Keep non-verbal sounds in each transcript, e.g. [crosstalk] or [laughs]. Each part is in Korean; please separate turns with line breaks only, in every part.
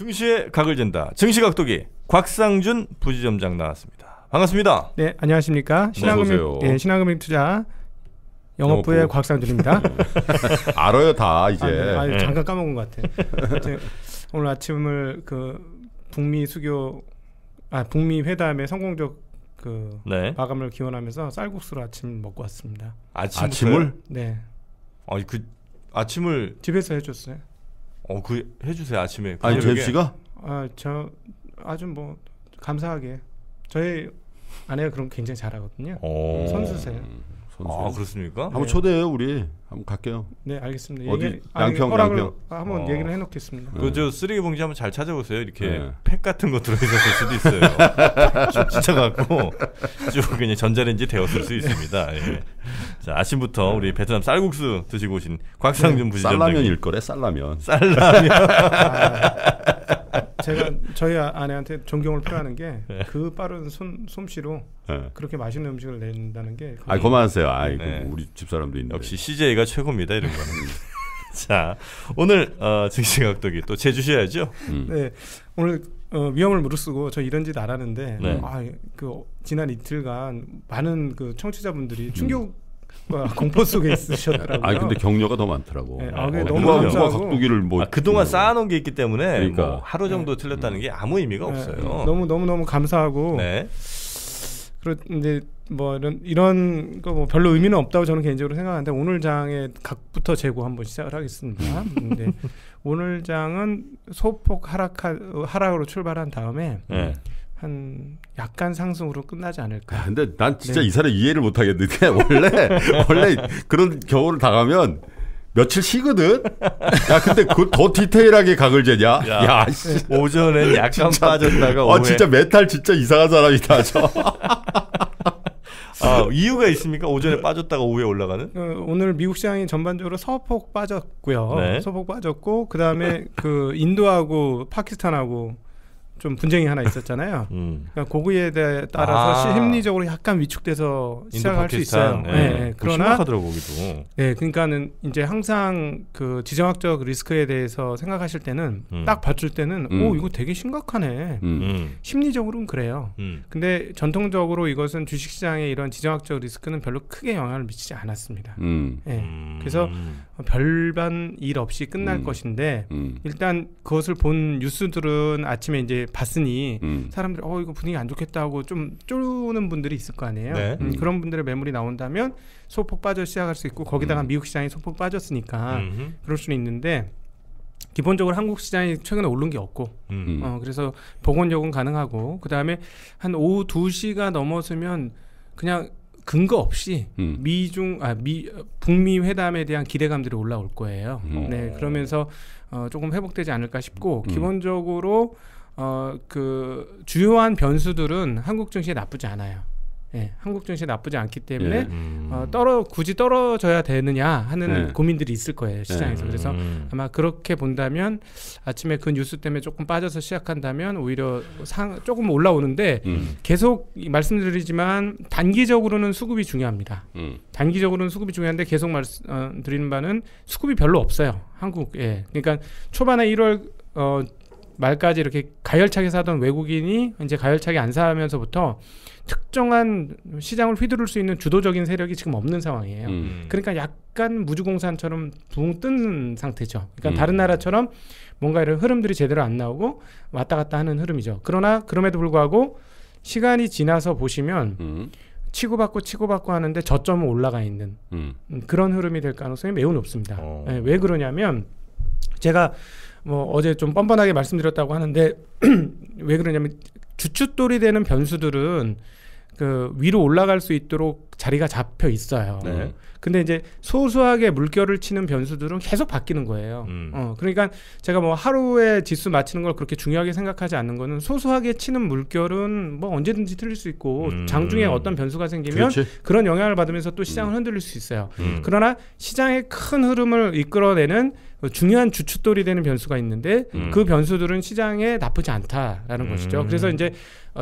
증시의 각을 잰다. 증시 각도기 곽상준 부지점장 나왔습니다. 반갑습니다.
네, 안녕하십니까. 신한금융. 예, 신한금융 투자 영업부의
영업부.
곽상준입니다. [laughs]
알아요 다 이제.
아, 아,
예.
잠깐 까먹은 것 같아. 오늘 아침을 그 북미 수교 아 북미 회담의 성공적 그
네.
마감을 기원하면서 쌀국수로 아침 먹고 왔습니다.
아침
아침을
네,
아니 그 아침을
집에서 해줬어요.
어 그 해주세요 아침에. 그
아니
새벽에.
제수 씨가
아저 아주 뭐 감사하게 저희 아내가 그런 거 굉장히 잘하거든요.
어.
선수세요.
선수.
아 그렇습니까?
한번
네.
초대해요 우리. 한번 갈게요.
네, 알겠습니다.
어디?
얘기- 아니,
양평,
허락을
양평.
한번
어.
얘기를 해놓겠습니다.
그저 쓰레기 봉지 한번 잘 찾아보세요. 이렇게
네.
팩 같은 거 들어있었을 수도 있어요. [laughs] 좀 찢어갖고 쭉 그냥 전자레인지 데웠을 수 있습니다. 예. 자 아침부터 우리 베트남 쌀국수 드시고 오신 곽상준 부지점장.
쌀라면일 거래 쌀라면.
쌀라면.
제가 저희 아- 아내한테 존경을 표하는 게
네.
그 빠른 손, 솜씨로
예.
그렇게 맛있는 음식을 낸다는
게아 그만하세요. 아이 그
네.
우리 집 사람도 있는데.
역시 CJ가 최고입니다 이런 거는. [laughs] 자 오늘 어, 증시 각도기 또 제주셔야죠.
음.
네, 오늘 어, 위험을 무릅쓰고 저 이런 짓안 하는데
네.
아, 그 지난 이틀간 많은 그 청취자분들이 충격과 공포 속에 있으셨더라고요.
음. 아니 근데 격려가 더 많더라고.
네, 아,
어,
너무
누가 누가
감사하고.
각도기를 뭐
아, 그동안 쌓아놓은 게 있기 때문에
그러니까.
뭐 하루 정도 틀렸다는 게 아무 의미가
네,
없어요.
너무 너무 너무 감사하고
네.
그런데 뭐 이런 이런 거 뭐 별로 의미는 없다고 저는 개인적으로 생각하는데 오늘 장의 각부터 재고 한번 시작을 하겠습니다. 근데 [laughs] 오늘 장은 소폭 하락 하락으로 출발한 다음에
네.
음.
한 약간 상승으로 끝나지
야,
않을까.
근데 난 진짜
네.
이 사람 이해를 못 하겠는데 원래 [laughs] 원래 그런 겨울을 당하면 며칠 쉬거든. 야 근데 그 더 디테일하게 각을 재냐?
야.
야, 씨.
오전엔 약간 빠졌다가 오후에
아 진짜 멘탈 진짜 이상한 사람이다 저.
아, 이유가 있습니까? 오전에 빠졌다가 오후에 올라가는?
어, 오늘 미국 시장이 전반적으로 소폭 빠졌고요.
네.
소폭 빠졌고 그 다음에 그 인도하고 파키스탄하고 좀 분쟁이 하나 있었잖아요. [laughs]
음.
그러니까 고구에 대- 따라서
아.
시- 심리적으로 약간 위축돼서 시작할 수 있어요.
파키스탄.
네.
네.
네.
그러나
그러나
심각하더라고 거기도.
네, 그러니까는 이제 항상 그 지정학적 리스크에 대해서 생각하실 때는
음.
딱 봤을 때는
음.
오 이거 되게 심각하네.
음.
음.
심리적으로는 그래요.
음.
근데 전통적으로 이것은 주식시장의 이런 지정학적 리스크는 별로 크게 영향을 미치지 않았습니다.
음.
네.
음.
그래서 별반 일 없이 끝날
음.
것인데
음.
일단 그것을 본 뉴스들은 아침에 이제 봤으니
음.
사람들이 어 이거 분위기 안 좋겠다 하고 좀 쪼는 분들이 있을 거 아니에요.
네.
음,
음.
그런 분들의 매물이 나온다면 소폭 빠져 시작할 수 있고 거기다가
음.
미국 시장이 소폭 빠졌으니까
음흠.
그럴 수는 있는데 기본적으로 한국 시장이 최근에 오른 게 없고
음.
음.
어, 그래서 복원력은 가능하고 그 다음에 한 오후 2시가 넘어서면 그냥 근거 없이
음.
미중 아 미 북미 회담에 대한 기대감들이 올라올 거예요.
음.
네 그러면서 어, 조금 회복되지 않을까 싶고
음.
기본적으로 어, 그 주요한 변수들은 한국 증시에 나쁘지 않아요. 예, 한국 증시에 나쁘지 않기 때문에
예.
음.
어, 떨어 굳이 떨어져야 되느냐 하는
네.
고민들이 있을 거예요 시장에서. 그래서
음.
아마 그렇게 본다면 아침에 그 뉴스 때문에 조금 빠져서 시작한다면 오히려 상 조금 올라오는데
음.
계속 이- 말씀드리지만 단기적으로는 수급이 중요합니다.
음.
단기적으로는 수급이 중요한데 계속 말씀드리는 바는 수급이 별로 없어요. 한국에. 그러니까 초반에 1월 어, 말까지 이렇게 가열차게 사던 외국인이 이제 가열차게 안 사면서부터 특정한 시장을 휘두를 수 있는 주도적인 세력이 지금 없는 상황이에요.
음.
그러니까 약간 무주공산처럼 붕 뜬 상태죠. 그러니까
음.
다른 나라처럼 뭔가 이런 흐름들이 제대로 안 나오고 왔다 갔다 하는 흐름이죠. 그러나 그럼에도 불구하고 시간이 지나서 보시면
음.
치고받고 치고받고 하는데 저점은 올라가 있는
음.
음, 그런 흐름이 될 가능성이 매우 높습니다.
어.
예, 왜 그러냐면 제가 뭐 어제 좀 뻔뻔하게 말씀드렸다고 하는데 [clears throat] 왜 그러냐면 주춧돌이 되는 변수들은 그 위로 올라갈 수 있도록 자리가 잡혀 있어요.
네.
근데 이제 소소하게 물결을 치는 변수들은 계속 바뀌는 거예요.
음.
어, 그러니까 제가 뭐 하루에 지수 맞추는 걸 그렇게 중요하게 생각하지 않는 거는 소소하게 치는 물결은 뭐 언제든지 틀릴 수 있고
음.
장중에 어떤 변수가 생기면
그렇지.
그런 영향을 받으면서 또 시장을 흔들릴 수 있어요.
음.
그러나 시장의 큰 흐름을 이끌어내는 중요한 주춧돌이 되는 변수가 있는데
음.
그 변수들은 시장에 나쁘지 않다라는
음.
것이죠. 그래서 이제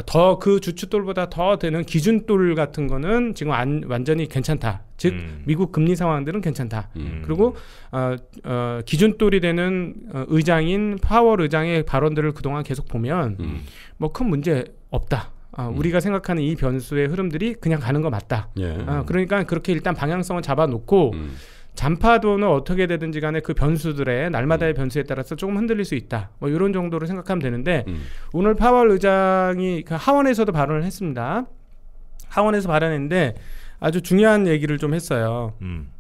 더 그 주춧돌보다 더 되는 기준돌 같은 거는 지금 안 완, 완전히 괜찮다. 즉
음.
미국 금리 상황들은 괜찮다.
음.
그리고 어, 어, 기준돌이 되는 어, 의장인 파월 의장의 발언들을 그동안 계속 보면
음.
뭐큰 문제 없다. 아,
음.
우리가 생각하는 이 변수의 흐름들이 그냥 가는 거 맞다.
예.
아, 그러니까 그렇게 일단 방향성을 잡아놓고
음.
잔파도는 어떻게 되든지 간에 그 변수들의 날마다의
음.
변수에 따라서 조금 흔들릴 수 있다. 뭐 이런 정도로 생각하면 되는데
음.
오늘 파월 의장이 그 하원에서도 발언을 했습니다. 하원에서 발언했는데 아주 중요한 얘기를 좀 했어요.
음.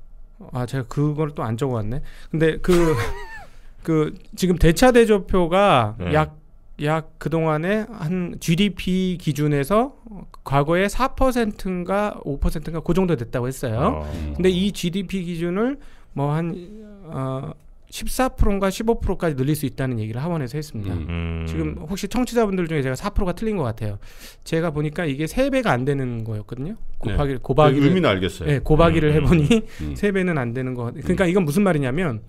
아 제가 그걸 또 안 적어왔네. 근데 그 [laughs] 그 지금 대차 대조표가
네.
약 약 그동안에 한 GDP 기준에서 과거에 4%인가 5%인가 그 정도 됐다고 했어요.
어.
근데 이 GDP 기준을 뭐한 어, 14%인가 15%까지 늘릴 수 있다는 얘기를 하원에서 했습니다.
음.
음.
지금 혹시 청취자분들 중에 제가 4%가 틀린 것 같아요. 제가 보니까 이게 3배가 안 되는 거였거든요. 곱하기
그
곱하기를
의미는 알겠어요.
네, 곱하기를
음,
해보니
음. [laughs]
세 배는 안 되는 거. 그러니까 이건 무슨 말이냐면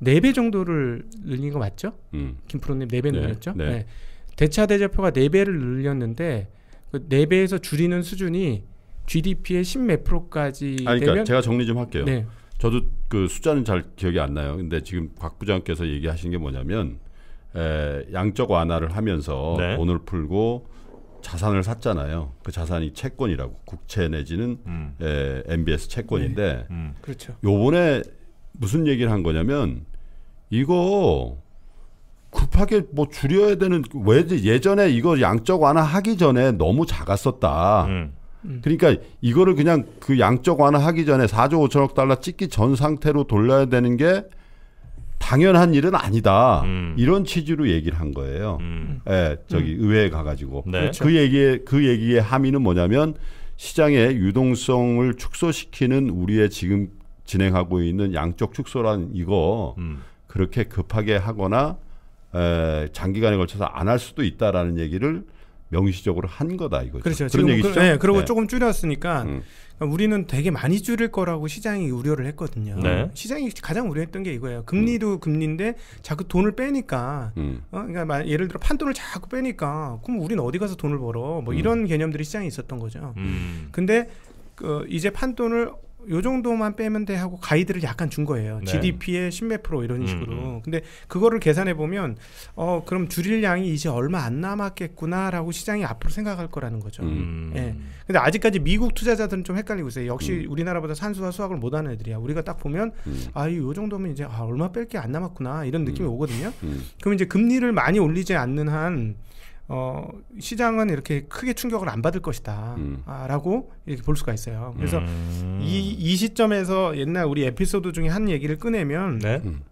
네 배 정도를 늘린 거 맞죠?
음.
김프로님 네배
네,
늘렸죠?
네.
대차 대조표가 네 배를 늘렸는데 그네 배에서 줄이는 수준이 GDP의 10몇 프로까지
아니, 그러니까
되면
제가 정리 좀 할게요.
네,
저도 그 숫자는 잘 기억이 안 나요. 근데 지금 곽 부장께서 얘기하신 게 뭐냐면 에, 양적 완화를 하면서
네.
돈을 풀고 자산을 샀잖아요. 그 자산이 채권이라고 국채 내지는
음.
에, MBS 채권인데
음.
그렇죠.
요번에 무슨 얘기를 한 거냐면 이거 급하게 뭐 줄여야 되는 왜 예전에 이거 양적 완화 하기 전에 너무 작았었다.
음.
그러니까 이거를 그냥 그 양적 완화 하기 전에 4조 5천억 달러 찍기 전 상태로 돌려야 되는 게 당연한 일은 아니다.
음.
이런 취지로 얘기를 한 거예요.
음.
예, 저기 의회에 가가지고
네.
그렇죠.
그 얘기의 그 얘기의 함의는 뭐냐면 시장의 유동성을 축소시키는 우리의 지금 진행하고 있는 양적 축소란 이거
음.
그렇게 급하게 하거나 에, 장기간에 걸쳐서 안 할 수도 있다라는 얘기를 명시적으로 한 거다 이거죠.
그렇죠.
그런 얘기죠.
그, 네, 그리고
네.
조금 줄였으니까
음.
우리는 되게 많이 줄일 거라고 시장이 우려를 했거든요.
네.
시장이 가장 우려했던 게 이거예요. 금리도 금리인데 자꾸 돈을 빼니까
음.
어, 그러니까 말- 예를 들어 판돈을 자꾸 빼니까 그럼 우리는 어디 가서 돈을 벌어? 뭐
음.
이런 개념들이 시장에 있었던 거죠.
음.
근데 그 이제 판돈을 요 정도만 빼면 돼 하고 가이드를 약간 준 거예요.
네.
GDP의 10몇 프로 이런
음,
식으로.
음.
근데 그거를 계산해 보면 어 그럼 줄일 양이 이제 얼마 안 남았겠구나라고 시장이 앞으로 생각할 거라는 거죠.
음.
예. 근데 아직까지 미국 투자자들은 좀 헷갈리고 있어요. 역시
음.
우리나라보다 산수와 수학을 못하는 애들이야. 우리가 딱 보면
음.
아, 이 정도면 이제 아, 얼마 뺄 게 안 남았구나 이런 느낌이
음.
오거든요.
음.
그럼 이제 금리를 많이 올리지 않는 한 어, 시장은 이렇게 크게 충격을 안 받을 것이다.
음.
아, 라고 이렇게 볼 수가 있어요. 그래서
음.
이, 이 시점에서 옛날 우리 에피소드 중에 한 얘기를 꺼내면
네.
음.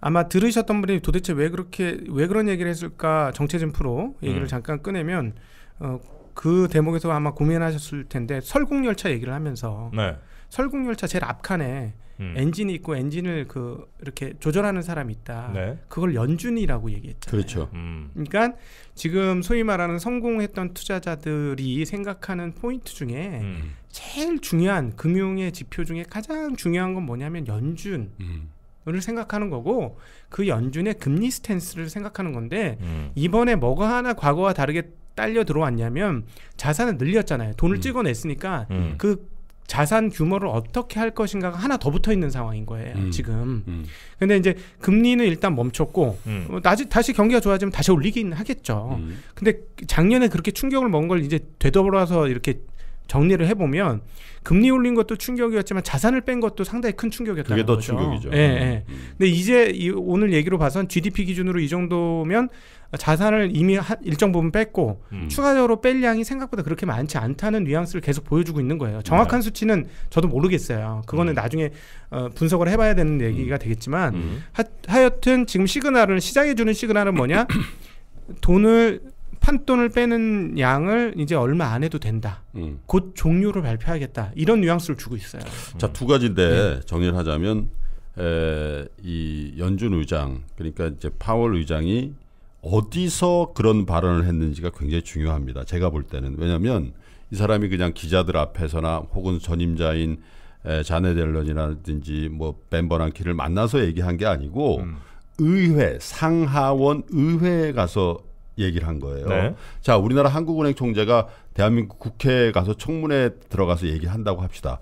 아마 들으셨던 분이 도대체 왜 그렇게 왜 그런 얘기를 했을까 정체진 프로 얘기를
음.
잠깐 꺼내면 어, 그 대목에서 아마 고민하셨을 텐데 설국열차 얘기를 하면서
네.
설국열차 제일 앞칸에
음.
엔진이 있고 엔진을 그 이렇게 조절하는 사람이 있다.
네.
그걸 연준이라고 얘기했잖아요.
그렇죠.
음.
그러니까 지금 소위 말하는 성공했던 투자자들이 생각하는 포인트 중에
음.
제일 중요한 금융의 지표 중에 가장 중요한 건 뭐냐면 연준을
음.
생각하는 거고 그 연준의 금리 스탠스를 생각하는 건데
음.
이번에 뭐가 하나 과거와 다르게 딸려 들어왔냐면 자산을 늘렸잖아요. 돈을
음.
찍어냈으니까
음.
그 자산 규모를 어떻게 할 것인가가 하나 더 붙어 있는 상황인 거예요.
음.
지금.
음.
근데 이제 금리는 일단 멈췄고
음.
어, 다시 다시 경기가 좋아지면 다시 올리긴 하겠죠.
음.
근데 작년에 그렇게 충격을 먹은 걸 이제 되돌아서 이렇게 정리를 해보면 금리 올린 것도 충격이었지만 자산을 뺀 것도 상당히 큰 충격이었다는
그게 더
거죠.
충격이죠.
예, 예.
음.
근데 이제 이 오늘 얘기로 봐선 GDP 기준으로 이 정도면 자산을 이미 한 일정 부분 뺐고
음.
추가적으로 뺄 양이 생각보다 그렇게 많지 않다는 뉘앙스를 계속 보여주고 있는 거예요. 정확한 수치는 저도 모르겠어요. 그거는
음.
나중에 어, 분석을 해봐야 되는 얘기가 되겠지만
음.
하, 하여튼 지금 시그널은 시장에 주는 시그널은 뭐냐? [coughs] 돈을 판돈을 빼는 양을 이제 얼마 안 해도 된다.
음.
곧 종료를 발표하겠다. 이런 뉘앙스를 주고 있어요.
자, 두 가지인데 정리를 하자면 에, 이 연준 의장 그러니까 이제 파월 의장이 어디서 그런 발언을 했는지가 굉장히 중요합니다. 제가 볼 때는 왜냐하면 이 사람이 그냥 기자들 앞에서나 혹은 전임자인 에, 자네 델런이라든지 뭐 벤버랑키를 만나서 얘기한 게 아니고
음.
의회 상하원 의회에 가서 얘기를 한 거예요.
네.
자, 우리나라 한국은행 총재가 대한민국 국회에 가서 청문회 들어가서 얘기한다고 합시다.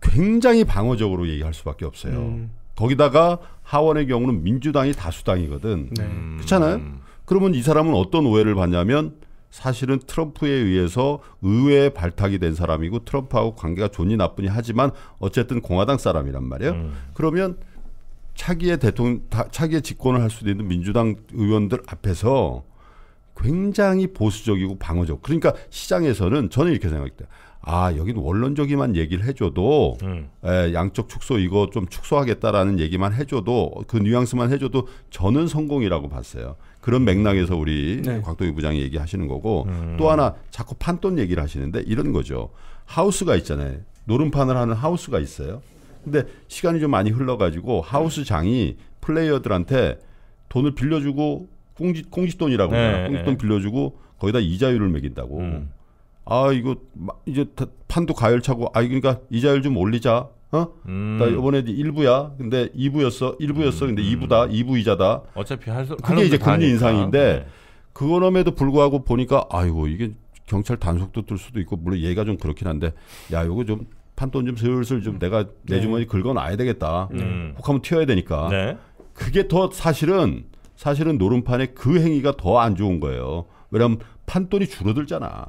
굉장히 방어적으로 얘기할 수밖에 없어요.
음.
거기다가 하원의 경우는 민주당이 다수당이거든.
네.
음.
그렇잖아요. 그러면 이 사람은 어떤 오해를 받냐면 사실은 트럼프에 의해서 의회에 발탁이 된 사람이고 트럼프하고 관계가 좋니 나쁘니 하지만 어쨌든 공화당 사람이란 말이에요.
음.
그러면 차기의 대통령 다- 차기의 집권을 할 수도 있는 민주당 의원들 앞에서 굉장히 보수적이고 방어적. 그러니까 시장에서는 저는 이렇게 생각해요. 아 여긴 원론적이만 얘기를 해줘도
음.
에, 양쪽 축소 이거 좀 축소하겠다라는 얘기만 해줘도 그 뉘앙스만 해줘도 저는 성공이라고 봤어요. 그런 맥락에서 우리
네.
곽동희 부장이 얘기하시는 거고
음.
또 하나 자꾸 판돈 얘기를 하시는데 이런 거죠. 하우스가 있잖아요. 노름판을 하는 하우스가 있어요. 근데 시간이 좀 많이 흘러가지고 하우스 장이 플레이어들한테 돈을 빌려주고 공지 공지돈이라고
네.
공지돈
네.
빌려주고 거기다 이자율을 매긴다고.
음.
아 이거 마- 이제 다- 판도 가열차고 아 그러니까 이자율 좀 올리자. 어?
음.
나 이번에 1부야. 근데 2부였어. 1부였어. 근데 2부다. 2부 이자다.
어차피 할 수,
그게 이제
거다
금리
하니까.
인상인데 그럼에도 불구하고 보니까 아이고 이게 경찰 단속도 뜰 수도 있고 물론 얘가 좀 그렇긴 한데 야 요거 좀 판돈 좀 슬슬 좀 내가 내
네.
주머니 긁어 놔야 되겠다.
음.
혹하면 튀어야 되니까.
네.
그게 더 사실은 사실은 노름판에 그 행위가 더 안 좋은 거예요. 왜냐하면 판돈이 줄어들잖아.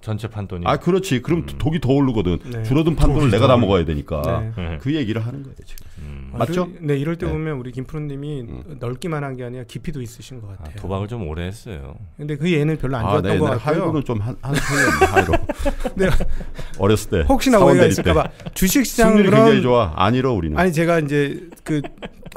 전체 판돈이.
아 그렇지. 그럼 독이 더 오르거든.
네.
줄어든 판돈을 내가 더다 먹어야 되니까.
네.
네.
그 얘기를 하는 거예요 지금.
음.
아,
맞죠?
이럴- 네, 이럴 때
네.
보면 우리 김프로님이
음.
넓기만 한 게 아니라 깊이도 있으신 것
아,
같아요.
도박을 좀 오래 했어요.
근데 그 예는 별로 안
아,
좋았던
네,
것
네.
같고요.
하이로는 좀한 하이로.
네.
어렸을 때.
혹시나 오해가 있을까봐
때.
주식 시장은
승률이 굉장히 좋아. 안 잃어 우리는.
아니 제가 이제 그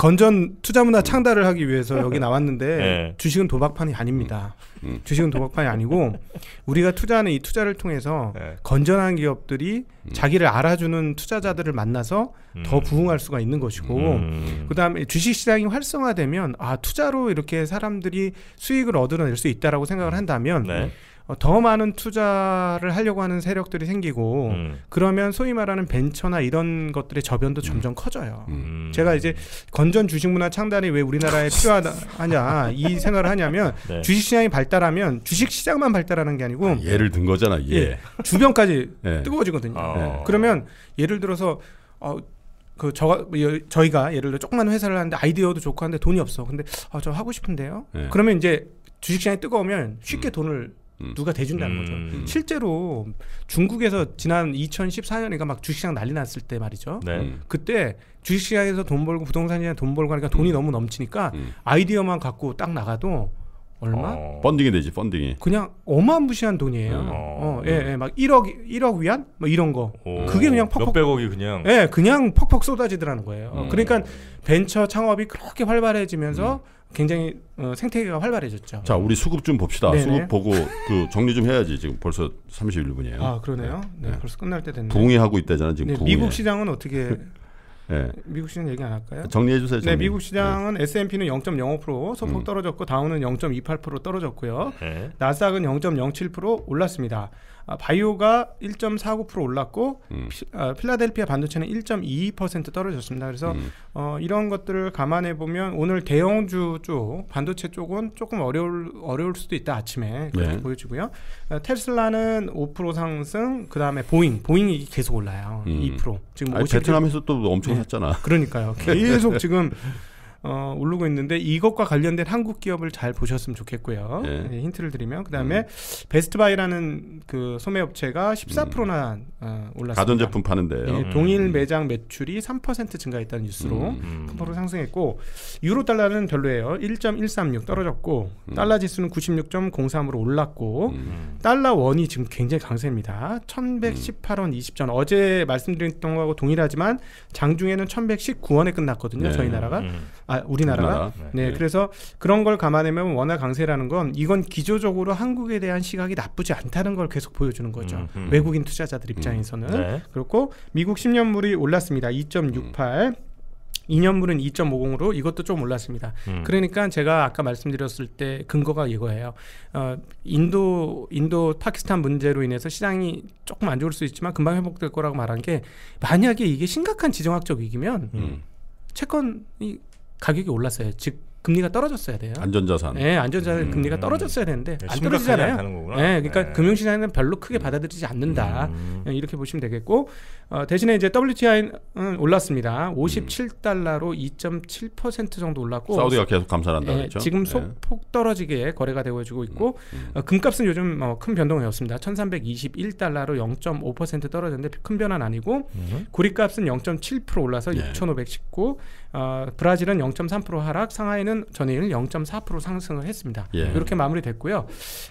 건전 투자 문화 창달을 하기 위해서 여기 [laughs] 나왔는데
네.
주식은 도박판이 아닙니다.
음.
주식은 도박판이 아니고 우리가 투자하는 이 투자를 통해서
네.
건전한 기업들이 자기를 알아주는 투자자들을 만나서 더
음.
부흥할 수가 있는 것이고
음.
그다음에 주식 시장이 활성화되면 아 투자로 이렇게 사람들이 수익을 얻어낼 수 있다라고 생각을 한다면
네.
어, 더 많은 투자를 하려고 하는 세력들이 생기고
음.
그러면 소위 말하는 벤처나 이런 것들의 저변도 점점 커져요.
음.
제가 이제 건전 주식 문화 창달이 왜 우리나라에 [laughs] 필요하냐 이 생각을 하냐면 [laughs]
네.
주식 시장이 발달하면 주식 시장만 발달하는 게 아니고
예를 든 거잖아. 예.
예, 주변까지
예.
뜨거워지거든요.
어.
그러면 예를 들어서 어, 그 저, 저희가 예를 들어 조그만 회사를 하는데 아이디어도 좋고 한데 돈이 없어. 근데 어, 저 하고 싶은데요.
예.
그러면 이제 주식시장이 뜨거우면 쉽게 돈을
음.
누가 대준다는 거죠.
음.
실제로 중국에서 지난 2014년인가 막 주식시장 난리 났을 때 말이죠.
네.
음.
그때 주식시장에서 돈 벌고 부동산이나 돈 벌고 하니까 돈이 너무 넘치니까
음.
아이디어만 갖고 딱 나가도 얼마?
어.
펀딩이 되지. 펀딩이.
그냥 어마무시한 돈이에요.
음.
어, 예, 예, 막 1억 1억 위안 뭐 이런 거.
오.
그게 그냥 퍽퍽
몇백억이 그냥.
예, 그냥 퍽퍽 쏟아지더라는 거예요.
음.
그러니까 벤처 창업이 그렇게 활발해지면서 굉장히 어, 생태계가 활발해졌죠.
자, 우리 수급 좀 봅시다.
네네.
수급 보고 그 정리 좀 해야지. 지금 벌써 31분이에요.
아 그러네요. 네,
네.
벌써 끝날 때 됐네.
부흥이 하고 있다잖아. 지금
네. 미국 시장은 어떻게
예.
미국 시장 얘기 안 할까요?
정리해 주세요.
네,
정리.
미국 시장은 S&P는 0.05% 소폭
음.
떨어졌고 다우는 0.28% 떨어졌고요.
네.
나스닥은 0.07% 올랐습니다. 아, 바이오가 1.49% 올랐고
음.
피, 아, 필라델피아 반도체는 1.22% 떨어졌습니다. 그래서
음.
어, 이런 것들을 감안해 보면 오늘 대형주 쪽 반도체 쪽은 조금 어려울 어려울 수도 있다 아침에 그렇게
네.
보여지고요. 어, 테슬라는 5% 상승, 그 다음에 보잉, 보잉이 계속 올라요.
음.
2% 지금
아니,
50
베트남에서 또 엄청
네.
샀잖아.
그러니까요. 계속 지금 어, 오르고 있는데 이것과 관련된 한국 기업을 잘 보셨으면 좋겠고요.
네.
네, 힌트를 드리면 그다음에 베스트바이라는 그 소매업체가 14%나 어, 올랐습니다.
가전 제품 파는데요.
예,
음.
동일 매장 매출이 3% 증가했다는 뉴스로
음.
음.
큰 폭으로 상승했고 유로 달러는 별로예요. 1.136 떨어졌고
음.
달러 지수는 96.03으로 올랐고
음.
음.
달러 원이 지금 굉장히 강세입니다. 1118원 20전. 어제 말씀드렸던 거하고 동일하지만 장중에는 1119원에 끝났거든요.
네.
저희 나라가.
음.
아, 우리나라가.
우리나라.
네,
네.
그래서 그런 걸 감안하면 원화 강세라는 건 이건 기조적으로 한국에 대한 시각이 나쁘지 않다는 걸 계속 보여주는 거죠.
음, 음.
외국인 투자자들 입장에서는.
네.
그렇고 미국 10년물이 올랐습니다. 2.68. 2년물은 2.50으로 이것도 좀 올랐습니다.
음.
그러니까 제가 아까 말씀드렸을 때 근거가 이거예요. 어, 인도 인도 파키스탄 문제로 인해서 시장이 조금 안 좋을 수 있지만 금방 회복될 거라고 말한 게 만약에 이게 심각한 지정학적 위기면
음.
채권이 가격이 올랐어요. 즉 금리가 떨어졌어야 돼요.
안전자산.
네, 안전자산
음.
금리가 떨어졌어야 되는데 안
심각하지
떨어지잖아요. 네, 그러니까
네.
금융시장에는 별로 크게 받아들이지 않는다.
음.
네, 이렇게 보시면 되겠고 어, 대신에 이제 WTI는 올랐습니다. 57달러로 2.7% 정도 올랐고
사우디가 계속 감산한다
예,
그랬죠.
지금
예.
소폭 떨어지게 거래가 되어지고 있고
음.
어, 금값은 요즘 어, 큰 변동이 없습니다. 1,321달러로 0.5% 떨어졌는데 큰 변화는 아니고
음.
구리값은 0.7% 올라서
네.
6,519. 어, 브라질은 0.3% 하락, 상하이는 전일 0.4% 상승을 했습니다.
예.
이렇게 마무리됐고요.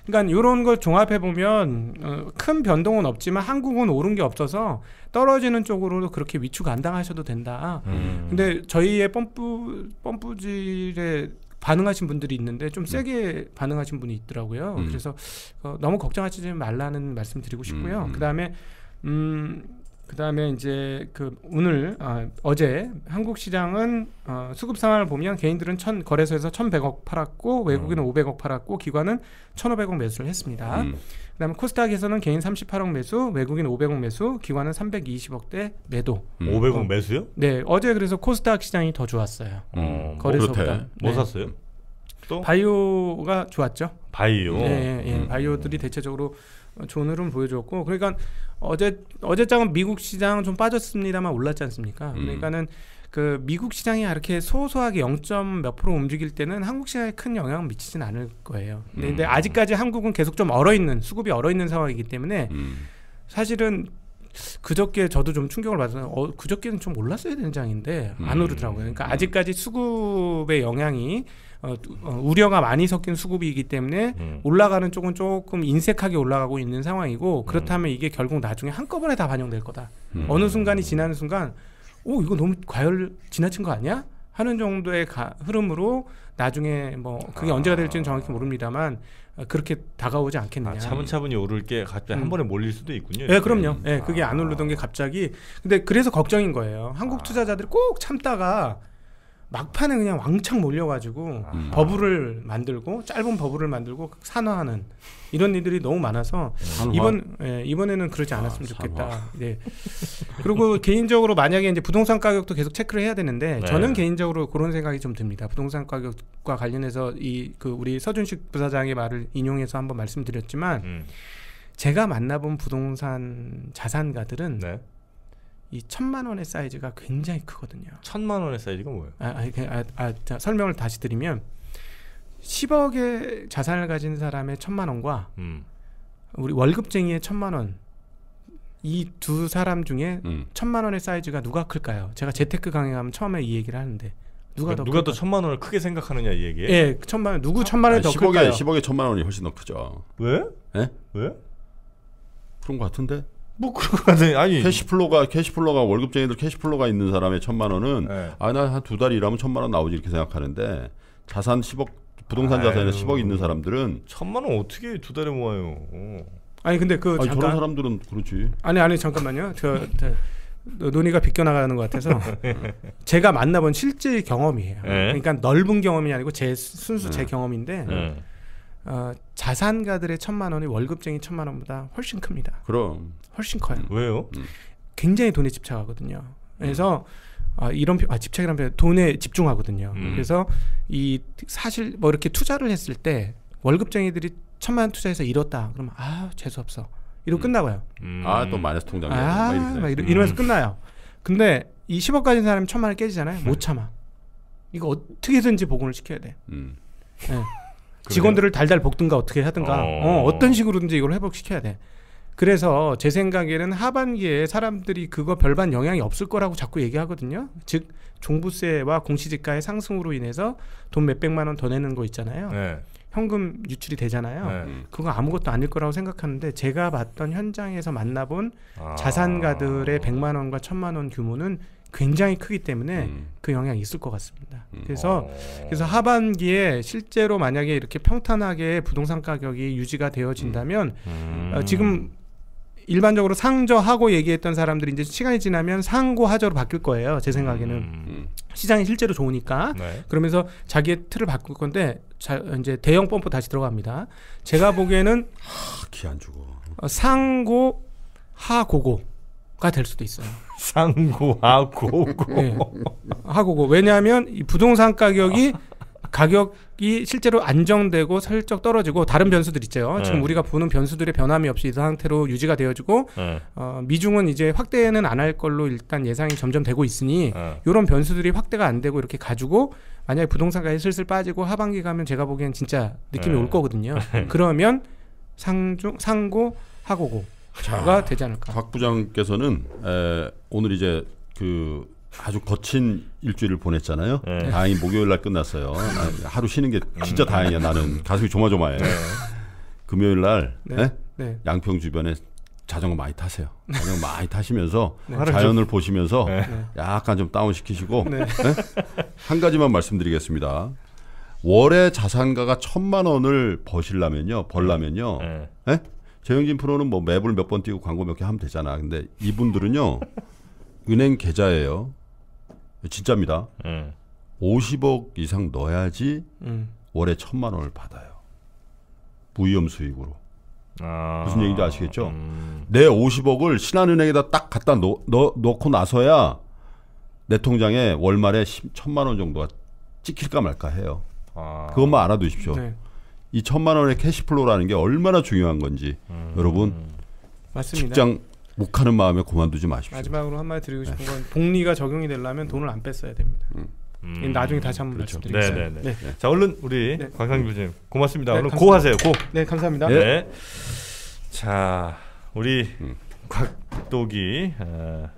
그러니까 이런 걸 종합해 보면 어, 큰 변동은 없지만 한국은 오른 게 없어서 떨어지는 쪽으로도 그렇게 위축 안 당하셔도 된다.
음.
근데 저희의 펌프 펌프질에 반응하신 분들이 있는데 좀 세게 반응하신 분이 있더라고요.
음.
그래서 어, 너무 걱정하지 말라는 말씀 드리고 싶고요.
음, 음.
그다음에 음 그다음에 이제 그 오늘 아, 어제 한국 시장은 어, 수급 상황을 보면 개인들은 천 거래소에서 1,100억 팔았고 외국인은 500억 팔았고 기관은 1,500억 매수를 했습니다.
음.
그다음에 코스닥에서는 개인 38억 매수, 외국인 500억 매수, 기관은 320억대 매도.
음.
500원 매수요?
네, 어제 그래서 코스닥 시장이 더 좋았어요.
어,
거래소보다.
그렇대.
뭐
네.
샀어요? 또
바이오가 좋았죠.
바이오.
예, 예, 예.
음.
바이오들이 대체적으로 흐름 보여줬고, 그러니까 어제 어제장은 미국 시장은 좀 빠졌습니다만 올랐지 않습니까?
음.
그러니까는 그 미국 시장이 이렇게 소소하게 0. 몇 프로 움직일 때는 한국 시장에 큰 영향을 미치진 않을 거예요. 근데, 근데
음.
아직까지 한국은 계속 좀 얼어 있는 수급이 얼어 있는 상황이기 때문에
음.
사실은 그저께 저도 좀 충격을 받았어요. 어, 그저께는 좀 올랐어야 되는 장인데 안
음.
오르더라고요. 그러니까
음.
아직까지 수급의 영향이 어, 두- 어, 우려가 많이 섞인 수급이기 때문에
음.
올라가는 쪽은 조금 인색하게 올라가고 있는 상황이고 그렇다면 이게 결국 나중에 한꺼번에 다 반영될 거다.
음.
어느 순간이 지나는 순간 오 이거 너무 과열 지나친 거 아니야? 하는 정도의 가, 흐름으로 나중에 뭐 그게
아.
언제가 될지는 정확히 모릅니다만 어, 그렇게 다가오지 않겠느냐.
아, 차분차분히 오를 게 갑자기 한
음.
번에 몰릴 수도 있군요.
예,
이렇게.
그럼요. 예, 그게 안
아.
오르던 게 갑자기. 근데 그래서 걱정인 거예요. 한국 투자자들이 꼭 참다가 막판에 그냥 왕창 몰려가지고
음.
버블을 만들고 짧은 버블을 만들고 산화하는 이런 일들이 너무 많아서
산화?
이번 예, 이번에는 그러지 않았으면
아,
좋겠다. 네. 그리고 개인적으로 만약에 이제 부동산 가격도 계속 체크를 해야 되는데
네.
저는 개인적으로 그런 생각이 좀 듭니다. 부동산 가격과 관련해서 이 그 우리 서준식 부사장의 말을 인용해서 한번 말씀드렸지만
음.
제가 만나본 부동산 자산가들은
네.
이 천만 원의 사이즈가 굉장히 크거든요.
천만 원의 사이즈가 뭐예요?
아, 아, 그, 아, 아, 자, 설명을 다시 드리면 10억의 자산을 가진 사람의 천만 원과
음.
우리 월급쟁이의 천만 원. 이 두 사람 중에
음.
천만 원의 사이즈가 누가 클까요? 제가 재테크 강의하면 처음에 이 얘기를 하는데 누가 더
누가 더? 천만 원을 크게 생각하느냐 이 얘기에?
예, 천만 원 누구 천만 원이 더
10억에
클까요?
10억에 천만 원이 훨씬 더 크죠.
왜?
예?
왜?
그런 거 같은데.
뭐 그런 거 같아. 아니.
캐시플로가 캐시플로가 월급쟁이들 캐시플로가 있는 사람의 천만 원은
네.
아나 한 두 달 일하면 천만 원 나오지 이렇게 생각하는데 자산 10억 부동산 자산에
아유.
10억 있는 사람들은
천만 원 어떻게 두 달에 모아요? 어.
아니 근데 그
아니, 저런
잠깐
사람들은 그렇지.
아니 아니 잠깐만요. 저, 저 논의가 비껴나가는 것 같아서 [laughs] 제가 만나본 실제 경험이에요.
네.
그러니까 넓은 경험이 아니고 제 순수 제
네.
경험인데
네.
어, 자산가들의 천만 원이 월급쟁이 천만 원보다 훨씬 큽니다.
그럼
훨씬 커요.
왜요?
굉장히 돈에 집착하거든요. 그래서 아, 이런 표- 아, 집착이란 표현 돈에 집중하거든요.
음.
그래서 이 사실 뭐 이렇게 투자를 했을 때 월급쟁이들이 천만 원 투자해서 잃었다. 그러면 아 재수 없어. 이러고
음.
끝나고요.
음.
아또 마이너스 통장이
아,
막
막
이렇게.
이러, 이러면서
음.
끝나요. 근데 이 10억 가진 사람이 천만 원 깨지잖아요. 못 참아. 이거 어떻게든지 복원을 시켜야 돼.
음.
예. 직원들을 달달 볶든가 어떻게 하든가
어.
어. 어 떤 식으로든지 이걸 회복시켜야 돼. 그래서 제 생각에는 하반기에 사람들이 그거 별반 영향이 없을 거라고 자꾸 얘기하거든요. 즉 종부세와 공시지가의 상승으로 인해서 돈 몇백만 원 더 내는 거 있잖아요.
네.
현금 유출이 되잖아요.
네.
음.
그거 아무것도 아닐 거라고 생각하는데 제가 봤던 현장에서 만나본
아.
자산가들의 100만 원과 1000만 원 규모는 굉장히 크기 때문에
음.
그 영향이 있을 것 같습니다.
음.
그래서
어.
그래서 하반기에 실제로 만약에 이렇게 평탄하게 부동산 가격이 유지가 되어진다면
음.
어, 지금 일반적으로 상저하고 얘기했던 사람들이 이제 시간이 지나면 상고 하저로 바뀔 거예요. 제 생각에는
음.
음.
시장이 실제로 좋으니까
네.
그러면서 자기의 틀을 바꿀 건데 자, 이제 대형 펌프 다시 들어갑니다. 제가 보기에는
아, 기안 주고.
어, 상고 하고고가 될 수도 있어요. [laughs]
상고하고
예. 하고고 왜냐하면 이 부동산 가격이 가격이 실제로 안정되고 슬쩍 떨어지고 다른 변수들 있죠.
네.
지금 우리가 보는 변수들의 변함이 없이 이 상태로 유지가 되어지고
예.
어, 미중은 이제 확대는 안 할 걸로 일단 예상이 점점 되고 있으니
어.
이런 변수들이 확대가 안 되고 이렇게 가지고 만약에 부동산 가격이 슬슬 빠지고 하반기 가면 제가 보기엔 진짜 느낌이
네.
올 거거든요. [laughs] 그러면 상중 상고 하고고 가 되지 않을까.
곽 부장께서는 에, 오늘 이제 그 아주 거친 일주일을 보냈잖아요.
네.
다행히 목요일 날 끝났어요. 아, 하루 쉬는 게 진짜 다행이야. 나는 가슴이 조마조마해. 금요일 날
네.
에?
네.
양평 주변에 자전거 많이 타세요. 자전거 많이 타시면서
네.
자연을 보시면서
네.
네.
약간 좀 다운 시키시고
네.
네? 한 가지만 말씀드리겠습니다. 월에 자산가가 천만 원을 버실라면요, 벌라면요. 재영진 프로는 뭐 매불 몇번 뛰고 광고 몇 개 하면 되잖아. 근데 이분들은요, [laughs] 은행 계좌예요. 진짜입니다.
예.
50억 이상 넣어야지
음.
월에 천만 원을 받아요. 무위험 수익으로.
아.
무슨 얘기인지 아시겠죠?
음.
내 50억을 신한은행에다 딱 갖다 넣, 넣, 넣고 나서야 내 통장에 월말에 10, 천만 원 정도가 찍힐까 말까 해요.
아.
그것만 알아두십시오.
네.
이 천만 원의 cash flow라는 게 얼마나 중요한 건지
음.
여러분
맞습니다.
직장 욱하는 마음에 그만두지 마십시오.
마지막으로 한마디 드리고 싶은 건 복리가 적용이 되려면 돈을 안 뺐어야 됩니다.
음.
나중에 다시 한번
그렇죠.
말씀드리겠습니다.
네네네.
네.
자 얼른 우리
네.
곽상규 교수님 고맙습니다.
네,
오늘. 고 하세요. 고.
네, 감사합니다.
네. 자 우리
음.
곽독이 어,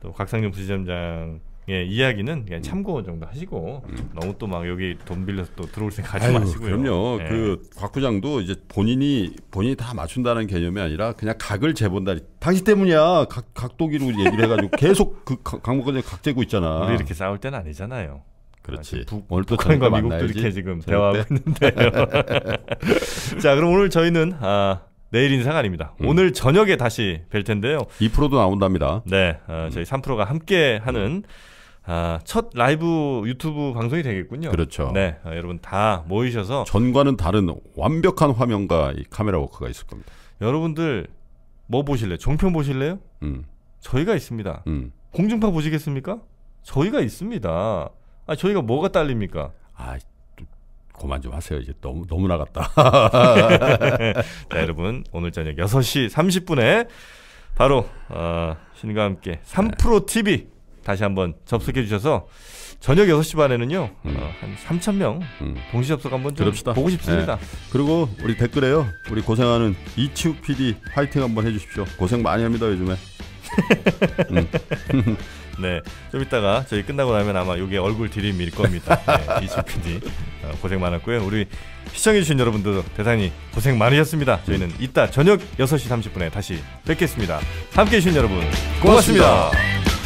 또 곽상용 부지점장 의 이야기는 그냥 참고 정도 하시고 너무 또 막 여기 돈 빌려서 또 들어올 생각 하지
음. 아유,
마시고요.
그럼요.
네.
그곽 부장도 이제 본인이 본인이 다 맞춘다는 개념이 아니라 그냥 각을 재본다. 당신 때문이야. 각 각도기로 얘기를 해가지고 [laughs] 계속 그 각- 강목까지 각 재고 있잖아.
우리 이렇게 싸울 때는 아니잖아요.
그렇지.
아, 북-
오늘 또
북한과 미국도
만나야지.
이렇게 지금 대화하고 있는데요. [laughs] 자, 그럼 오늘 저희는 아, 내일 인사가 아닙니다.
음.
오늘 저녁에 다시 뵐 텐데요.
2%도 나온답니다.
네, 어, 저희 3프로가 함께 하는 아, 첫 라이브 유튜브 방송이 되겠군요.
그렇죠.
네, 어, 여러분 다 모이셔서
전과는 다른 완벽한 화면과 이 카메라 워크가 있을 겁니다.
여러분들 뭐 보실래요? 종편 보실래요?
음,
저희가 있습니다.
음.
공중파 보시겠습니까? 저희가 있습니다. 아, 저희가 뭐가 딸립니까?
아, 또 그만 좀 하세요. 이제 너무 너무 나갔다. [laughs]
자, 여러분 오늘 저녁 6시 30분에 바로 어, 신과 함께 3프로 TV 다시 한번 접속해 주셔서 저녁 6시 반에는요
음.
어, 한 3천 명
음.
동시 접속 한번 좀
그럽시다.
보고 싶습니다.
그리고 우리 댓글에요. 우리 고생하는 이치욱 PD 파이팅 한번 해주십시오. 고생 많이 합니다 요즘에. [laughs] [laughs]
네, 좀 이따가 저희 끝나고 나면 아마 여기 얼굴 들이밀 겁니다. 네, [laughs] 이수 PD 어, 고생 많았고요. 우리 시청해주신 여러분들도 대단히 고생 많으셨습니다. 저희는 이따 저녁 6시 30분에 다시 뵙겠습니다. 함께해 주신 여러분 고맙습니다.
고맙습니다.